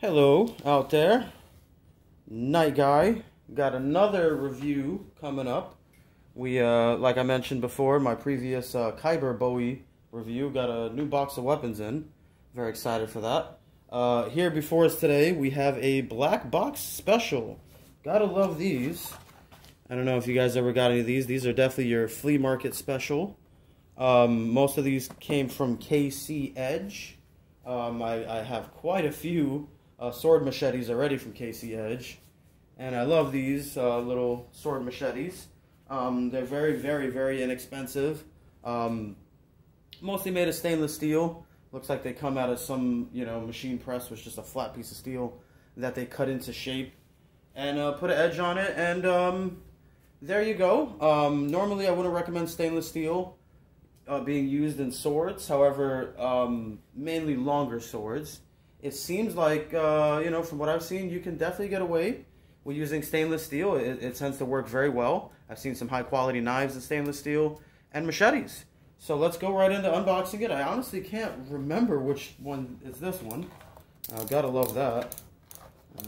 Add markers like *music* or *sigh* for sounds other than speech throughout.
Hello out there. Knight Guy. Got another review coming up. We, uh, like I mentioned before, my previous uh, Kyber Bowie review got a new box of weapons in. Very excited for that. Uh, here before us today, we have a black box special. Gotta love these. I don't know if you guys ever got any of these. These are definitely your flea market special. Um, most of these came from KC Edge. Um, I, I, have quite a few uh, sword machetes already from KC Edge. And I love these uh, little sword machetes. Um, they're very, very, very inexpensive. Um, mostly made of stainless steel. Looks like they come out of some, you know, machine press with just a flat piece of steel that they cut into shape and uh, put an edge on it. And um, there you go. Um, normally, I wouldn't recommend stainless steel uh, being used in swords. However, um, mainly longer swords. It seems like, uh, you know, from what I've seen, you can definitely get away with using stainless steel. It, it, tends to work very well. I've seen some high quality knives in stainless steel and machetes. So let's go right into unboxing it. I honestly can't remember which one is this one. Uh, gotta love that.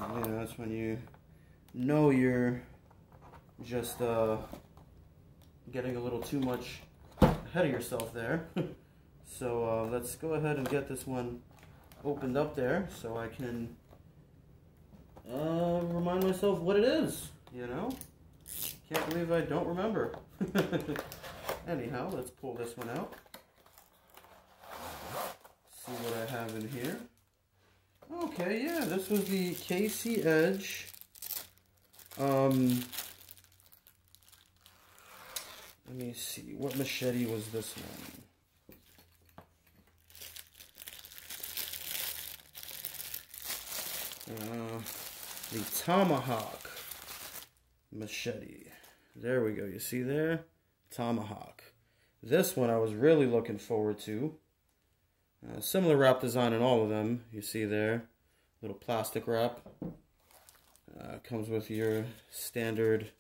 Uh, you know, that's when you know you're just uh, getting a little too much ahead of yourself there. *laughs* so uh, let's go ahead and get this one opened up there so I can uh, remind myself what it is, you know? Can't believe I don't remember. *laughs* Anyhow, let's pull this one out. See what I have in here. Okay, yeah, this was the KC Edge. Um, let me see, what machete was this one? Uh, the Tomahawk machete. There we go. You see there? Tomahawk. This one I was really looking forward to. Uh, similar wrap design in all of them. You see there. Little plastic wrap. Uh, comes with your standard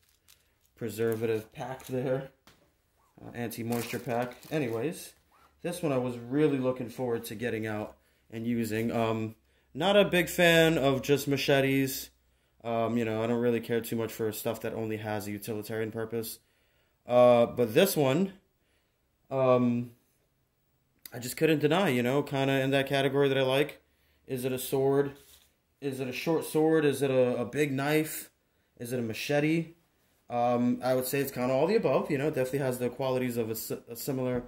preservative pack there. Uh, anti-moisture pack. Anyways, this one I was really looking forward to getting out and using. Um, not a big fan of just machetes. Um, you know, I don't really care too much for stuff that only has a utilitarian purpose. Uh, but this one, um, I just couldn't deny, you know, kind of in that category that I like. Is it a sword? Is it a short sword? Is it a, a big knife? Is it a machete? Um, I would say it's kind of all the above. You know, it definitely has the qualities of a, a similar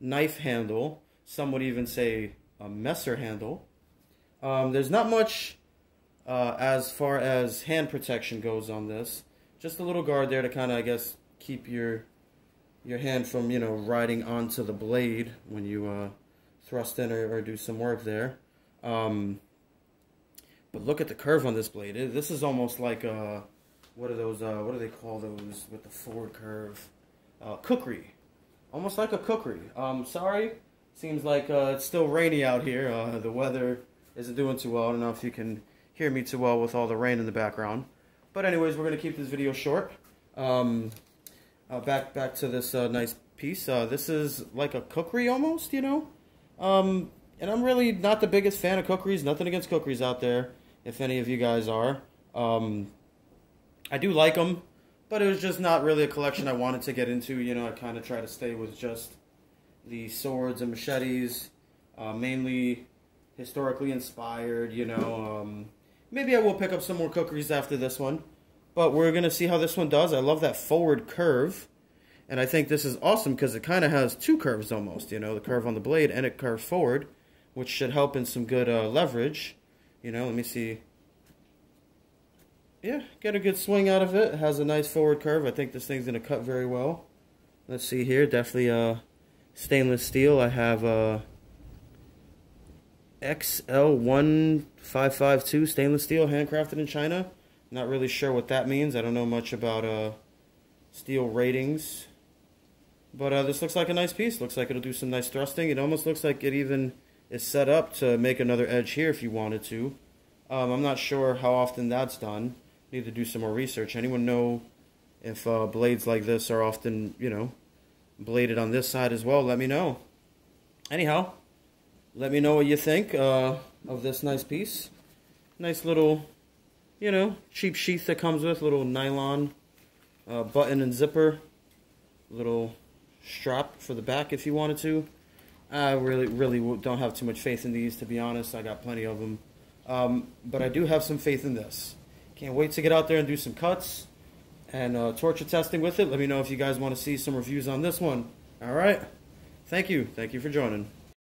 knife handle. Some would even say a messer handle. Um, there's not much uh, as far as hand protection goes on this. Just a little guard there to kind of, I guess, keep your your hand from, you know, riding onto the blade when you uh, thrust in or, or, do some work there. Um, but look at the curve on this blade. It, this is almost like a, what are those, uh, what do they call those with the forward curve? Uh, kukri. Almost like a kukri. Um, sorry, seems like uh, it's still rainy out here. Uh, the weather isn't doing too well. I don't know if you can hear me too well with all the rain in the background. But anyways, we're going to keep this video short. Um, uh, back back to this uh, nice piece. Uh, this is like a kukri almost, you know? Um, and I'm really not the biggest fan of kukris. Nothing against kukris out there, if any of you guys are. Um, I do like them, but it was just not really a collection I wanted to get into. You know, I kind of try to stay with just the swords and machetes, uh, mainly historically inspired, you know. Um, maybe I will pick up some more kukris after this one. But we're going to see how this one does. I love that forward curve. And I think this is awesome because it kind of has two curves almost, you know, the curve on the blade and it curves forward, which should help in some good uh, leverage. You know, let me see. Yeah, get a good swing out of it. It has a nice forward curve. I think this thing's going to cut very well. Let's see here. Definitely uh, stainless steel. I have... Uh, XL1552 stainless steel, handcrafted in China. Not really sure what that means. I don't know much about uh, steel ratings. But uh, this looks like a nice piece. Looks like it'll do some nice thrusting. It almost looks like it even is set up to make another edge here if you wanted to. Um, I'm not sure how often that's done. Need to do some more research. Anyone know if uh, blades like this are often, you know, bladed on this side as well? Let me know. Anyhow, let me know what you think uh, of this nice piece. Nice little, you know, cheap sheath that comes with. Little nylon uh, button and zipper. Little strap for the back if you wanted to. I really, really don't have too much faith in these, to be honest. I got plenty of them. Um, but I do have some faith in this. Can't wait to get out there and do some cuts and uh, torture testing with it. Let me know if you guys want to see some reviews on this one. All right. Thank you. Thank you for joining.